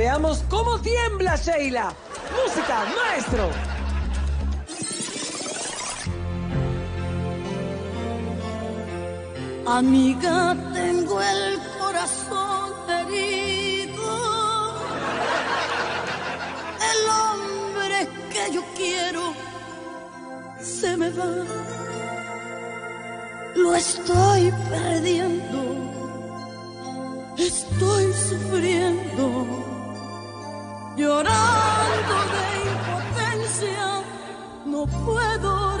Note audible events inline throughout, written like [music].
Veamos cómo tiembla Sheila. Música, maestro. Amiga, tengo el corazón herido. El hombre que yo quiero se me va. Lo estoy perdiendo. Estoy sufriendo. Llorando de impotencia. No puedo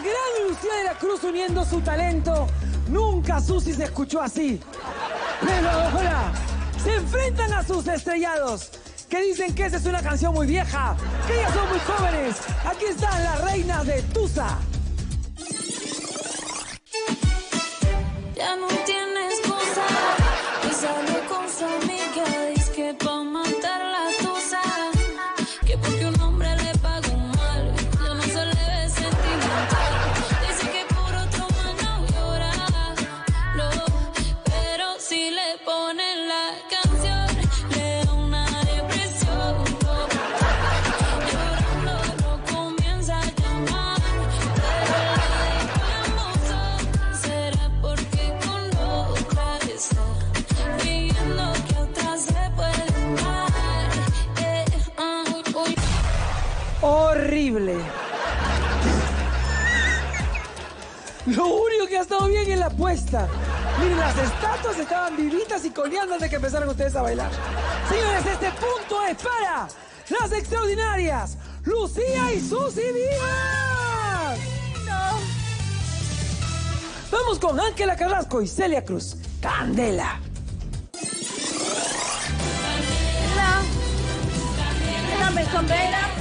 gran Lucía de la Cruz uniendo su talento. Nunca Susi se escuchó así. Pero ahora se enfrentan a sus estrellados, que dicen que esa es una canción muy vieja, que ellas son muy jóvenes. Aquí están las reinas de Tusa. Ya no Lo único que ha estado bien es la apuesta. Miren, las estatuas estaban vivitas y coleando antes de que empezaran ustedes a bailar. Señores, este punto es para las extraordinarias Lucía y Susy Díaz. Vamos con Ángela Carrasco y Celia Cruz. Candela. Dame sombrera, candela.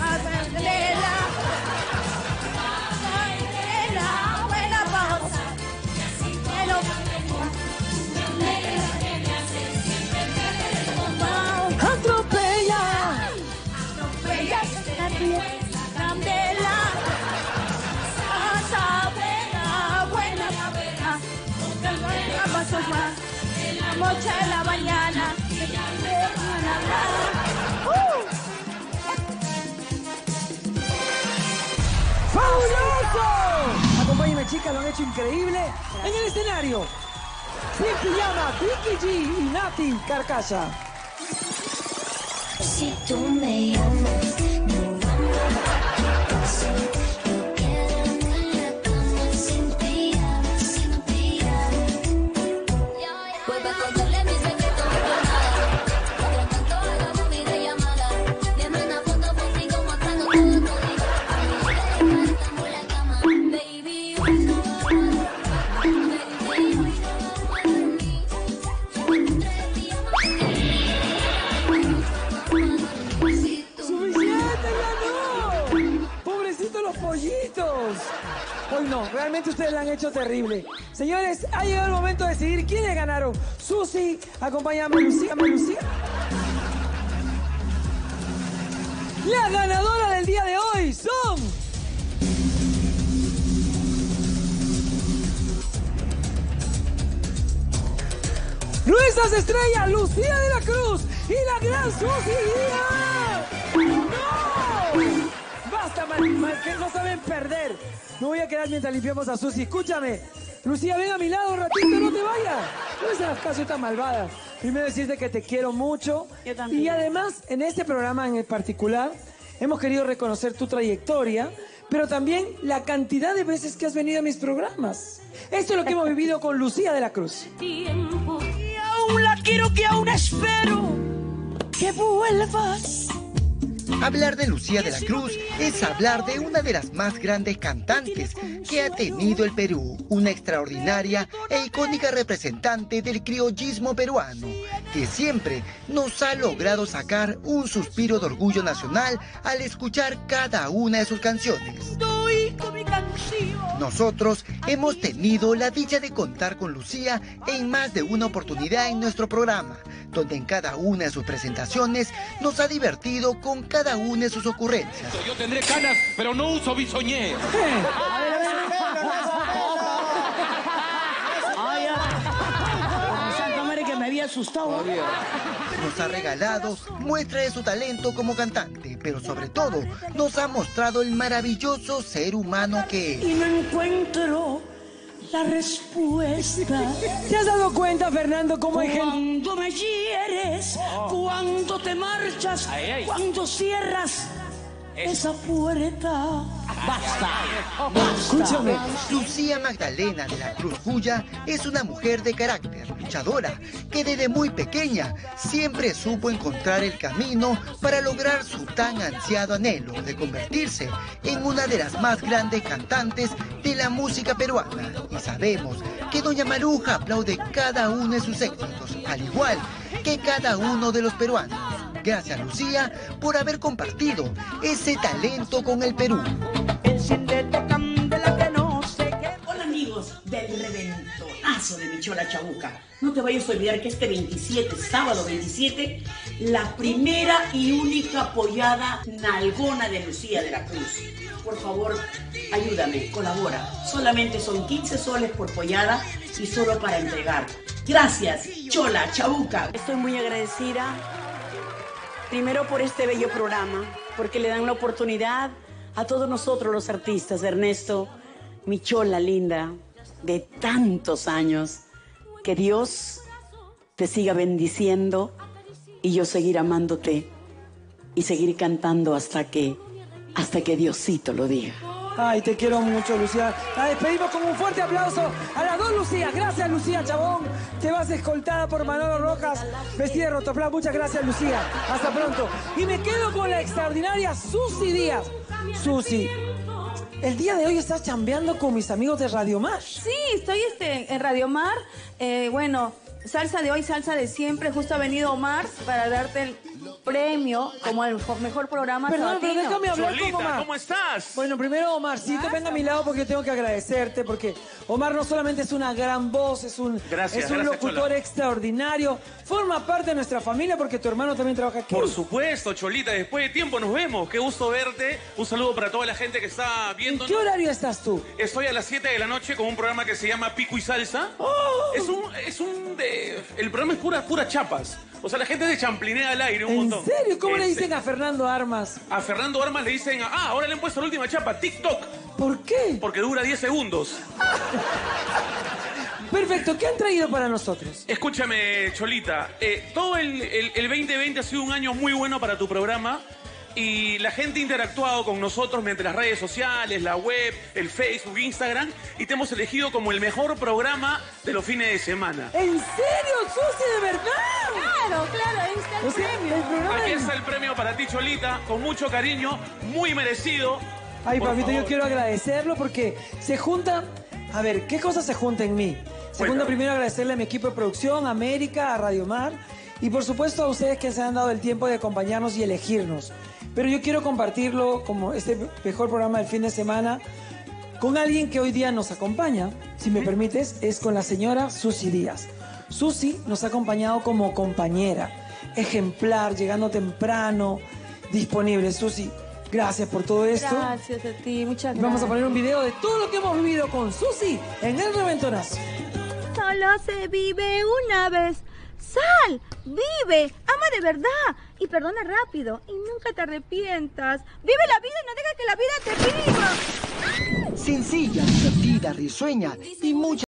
Mocha en la mañana. Uh. ¡Fabuloso! Acompáñenme, chicas, lo han hecho increíble. En el escenario, Sin Pijama, Vicky G y Nati Carcasa. Si tú me llamas, ustedes la han hecho terrible. Señores, ha llegado el momento de decidir quiénes ganaron. Susi, acompáñame, Lucía, Lucía. La ganadora del día de hoy son... nuestras estrellas, Lucía de la Cruz y la gran. ¡No! Basta, mal, mal, que no saben perder. Me voy a quedar mientras limpiamos a Susy. Escúchame. Lucía, ven a mi lado un ratito, no te vayas. No seas caso tan malvada. Primero decirte que te quiero mucho. Yo también. Y además, en este programa en particular, hemos querido reconocer tu trayectoria, pero también la cantidad de veces que has venido a mis programas. Esto es lo que hemos vivido con Lucía de la Cruz. tiempo. Y aún la quiero, que aún espero que vuelvas. Hablar de Lucía de la Cruz es hablar de una de las más grandes cantantes que ha tenido el Perú, una extraordinaria e icónica representante del criollismo peruano, que siempre nos ha logrado sacar un suspiro de orgullo nacional al escuchar cada una de sus canciones. Nosotros hemos tenido la dicha de contar con Lucía en más de una oportunidad en nuestro programa, donde en cada una de sus presentaciones nos ha divertido con cada una de sus ocurrencias. Yo tendré canas, pero no uso bisoñé. Ay, ay. Santa asustado. Nos ha regalado muestra de su talento como cantante, pero sobre todo nos ha mostrado el maravilloso ser humano que es. Y no encuentro la respuesta. ¿Te has dado cuenta, Fernando, cómo hay gente... Cuando me hieres, cuando te marchas, Ay, ay. cuando cierras esa puerta. Basta. Escúchame. Lucía Magdalena de la Cruz Juya es una mujer de carácter, luchadora, que desde muy pequeña siempre supo encontrar el camino para lograr su tan ansiado anhelo de convertirse en una de las más grandes cantantes de la música peruana. Y sabemos que Doña Maruja aplaude cada uno de sus éxitos, al igual que cada uno de los peruanos. Gracias Lucía por haber compartido ese talento con el Perú. Enciende tu candela que no sé qué. Hola amigos del reventonazo de Michola Chabuca. No te vayas a olvidar que este 27, sábado 27, la primera y única apoyada nalgona de Lucía de la Cruz. Por favor, ayúdame, colabora. Solamente son 15 soles por pollada y solo para entregar. Gracias, Chola Chabuca. Estoy muy agradecida, primero por este bello programa, porque le dan la oportunidad a todos nosotros los artistas, Ernesto, mi chola linda, de tantos años, que Dios te siga bendiciendo y yo seguir amándote y seguir cantando hasta que, hasta que Diosito lo diga. Ay, te quiero mucho, Lucía. La despedimos con un fuerte aplauso a las dos Lucías. Gracias, Lucía Chabón. Te vas escoltada por Manolo Rojas, vestida de rotoplan. Muchas gracias, Lucía. Hasta pronto. Y me quedo con la extraordinaria Susy Díaz. Susy, el día de hoy estás chambeando con mis amigos de Radio Mar. Sí, estoy este, en Radio Mar. Eh, bueno, salsa de hoy, salsa de siempre. Justo ha venido Omar para darte el premio como el jo- mejor programa Perdón, pero déjame hablar con Cholita, Omar. ¿cómo estás? Bueno, primero Omarcito, venga a mi lado porque yo tengo que agradecerte, porque Omar no solamente es una gran voz, es un, Gracias, es un gracias, locutor Chola. extraordinario, forma parte de nuestra familia porque tu hermano también trabaja aquí. Por supuesto, Cholita, después de tiempo nos vemos. Qué gusto verte. Un saludo para toda la gente que está ¿En viendo. qué horario estás tú? Estoy a las 7 de la noche con un programa que se llama Pico y Salsa. Es un, es un de, el programa es pura, pura chapas. O sea, la gente de champlinea al aire un ¿En montón. serio? ¿Cómo le dicen a Fernando Armas? A Fernando Armas le dicen, ah, ahora le han puesto la última chapa, TikTok, ¿Por qué? porque dura 10 segundos. [laughs] Perfecto, ¿qué han traído para nosotros? Escúchame, Cholita, eh, todo el, el- el 2020 ha sido un año muy bueno para tu programa y la gente ha interactuado con nosotros mediante las redes sociales, la web, el Facebook, Instagram y te hemos elegido como el mejor programa de los fines de semana. ¿En serio, Susi, de el O sea, premio. el programa Aquí está el premio para ti, Cholita, con mucho cariño, muy merecido. Ay, Por papito, yo quiero agradecerlo porque se junta. A ver, ¿qué cosas se junta en mí? Se junta Cuéntame. primero agradecerle a mi equipo de producción, a América, a Radio Mar y por supuesto a ustedes que se han dado el tiempo de acompañarnos y elegirnos. Pero yo quiero compartirlo como este mejor programa del fin de semana con alguien que hoy día nos acompaña, si me permites, es con la señora Susy Díaz. Susy nos ha acompañado como compañera, ejemplar, llegando temprano, disponible. Susy, gracias por todo esto. Gracias a ti, muchas Y gracias. vamos a poner un video de todo lo que hemos vivido con Susy en el Reventonazo. Solo se vive una vez, Sal, vive, ama de verdad y perdona rápido y nunca te arrepientas. Vive la vida y no deja que la vida te viva. Sencilla, divertida, risueña y mucha